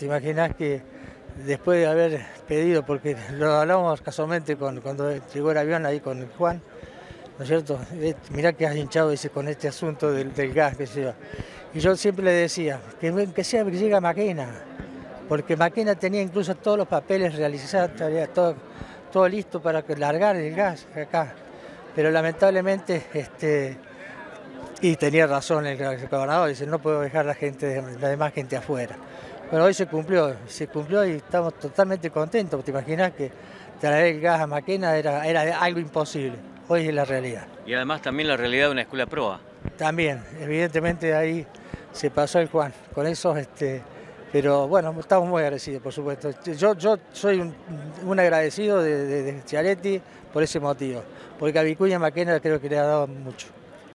te imaginas que después de haber pedido, porque lo hablamos casualmente con, cuando llegó el avión ahí con Juan, ¿no es cierto? Mirá que has hinchado dice, con este asunto del, gas que se Y yo siempre le decía, que, sea que llegue a Maquena, porque Maquena tenía incluso todos los papeles realizados, todo, todo listo para largar el gas acá. Pero lamentablemente, este, y tenía razón el, gobernador, dice, no puedo dejar la gente, la demás gente afuera. Pero hoy se cumplió, se cumplió y estamos totalmente contentos. Te imaginas que traer el gas a Maquena era, era algo imposible. Hoy es la realidad. Y además también la realidad de una escuela proa. También, evidentemente ahí se pasó el Juan. Con eso, este, pero bueno, estamos muy agradecidos, por supuesto. Yo, yo soy un, agradecido de, de, por ese motivo, porque a Vicuña Maquena creo que le ha dado mucho.